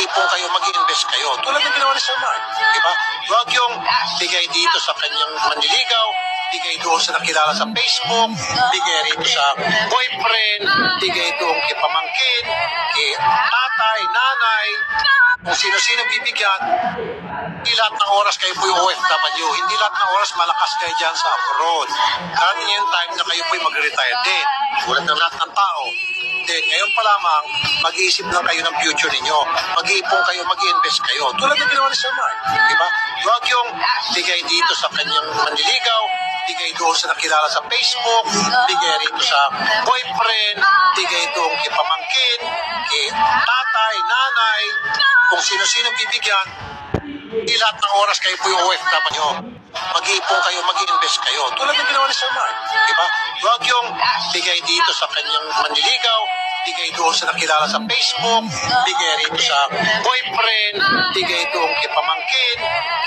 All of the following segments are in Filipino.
mag-iipon kayo, mag-invest kayo. Tulad ng ginawa ni Sir Mark. Di ba? Huwag yung bigay dito sa kanyang manliligaw, bigay doon sa nakilala sa Facebook, bigay rito sa boyfriend, bigay doon kay pamangkin, kay tatay, nanay, kung sino-sino bibigyan, hindi lahat ng oras kayo po yung OFW. Hindi lahat ng oras malakas kayo dyan sa abroad. Darating yung time na kayo po yung mag-retire din. Tulad ng lahat ng tao. Then, ngayon pa lamang, mag-iisip lang kayo ng future ninyo. Mag-iipon kayo, mag-invest kayo. Tulad ng ginawa ni Sir Mark. Di ba? Huwag yung bigay dito sa kanyang manliligaw, bigay doon sa nakilala sa Facebook, bigay rito sa boyfriend, bigay doon kay pamangkin, kay tatay, nanay, kung sino-sino bibigyan, hindi lahat ng oras kayo po yung OFW. Mag-iipon kayo, mag-invest kayo. Tulad ng ginawa ni Sir Mark. Di ba? Huwag yung bigay dito sa kanyang manliligaw, bigay doon sa nakilala sa Facebook, bigay rito sa boyfriend, bigay doon kay pamangkin,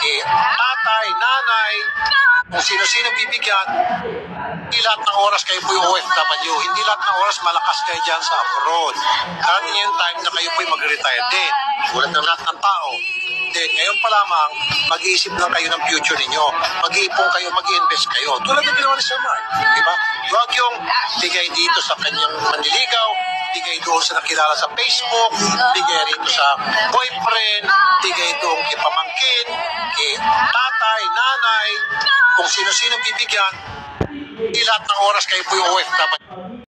kay tatay, nanay, kung sino-sino bibigyan, hindi lahat ng oras kayo po yung OFW. Hindi lahat ng oras malakas kayo dyan sa abroad. Darating yung time na kayo po yung mag-retire din. Tulad ng lahat ng tao. Lamang, mag-iisip lang kayo ng future ninyo. Mag-iipon kayo, mag-invest kayo. Tulad ng ginawa ni Sir Mark. Di ba? Huwag yung bigay dito sa kanyang manliligaw, bigay doon sa nakilala sa Facebook, bigay rito sa boyfriend, bigay doon kay pamangkin, kay tatay, nanay, kung sino-sino bibigyan, hindi lahat ng oras kayo po yung OFW.